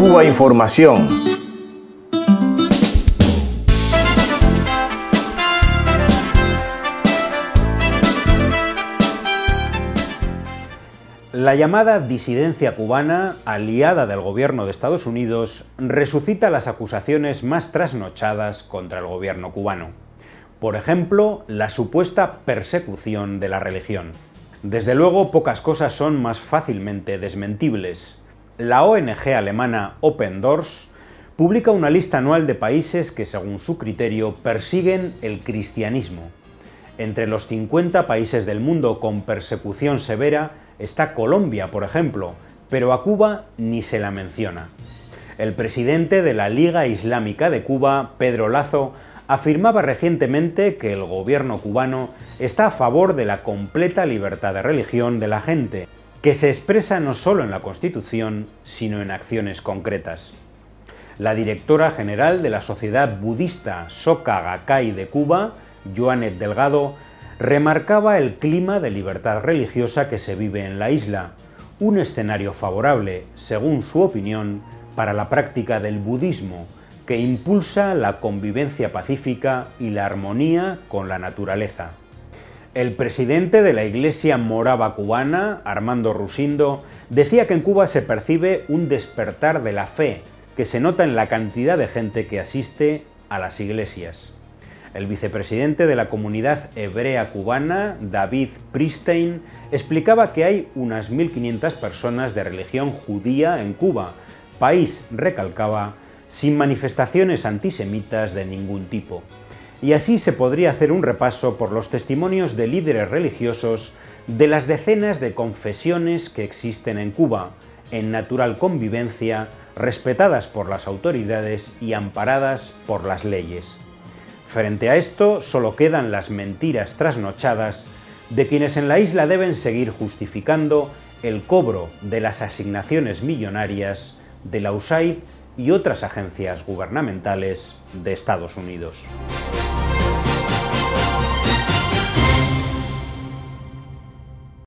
Cuba Información. La llamada disidencia cubana, aliada del gobierno de Estados Unidos, resucita las acusaciones más trasnochadas contra el gobierno cubano. Por ejemplo, la supuesta persecución de la religión. Desde luego, pocas cosas son más fácilmente desmentibles. La ONG alemana Open Doors publica una lista anual de países que, según su criterio, persiguen el cristianismo. Entre los 50 países del mundo con persecución severa está Colombia, por ejemplo, pero a Cuba ni se la menciona. El presidente de la Liga Islámica de Cuba, Pedro Lazo, afirmaba recientemente que el gobierno cubano está a favor de la completa libertad de religión de la gente, que se expresa no solo en la Constitución, sino en acciones concretas. La directora general de la Sociedad Budista Soka Gakkai de Cuba, Joanet Delgado, remarcaba el clima de libertad religiosa que se vive en la isla, un escenario favorable, según su opinión, para la práctica del budismo, que impulsa la convivencia pacífica y la armonía con la naturaleza. El presidente de la Iglesia Morava cubana, Armando Rusindo, decía que en Cuba se percibe un despertar de la fe, que se nota en la cantidad de gente que asiste a las iglesias. El vicepresidente de la comunidad hebrea cubana, David Pristein, explicaba que hay unas 1.500 personas de religión judía en Cuba, país, recalcaba, sin manifestaciones antisemitas de ningún tipo. Y así se podría hacer un repaso por los testimonios de líderes religiosos de las decenas de confesiones que existen en Cuba, en natural convivencia, respetadas por las autoridades y amparadas por las leyes. Frente a esto, solo quedan las mentiras trasnochadas de quienes en la isla deben seguir justificando el cobro de las asignaciones millonarias de la USAID y otras agencias gubernamentales de Estados Unidos.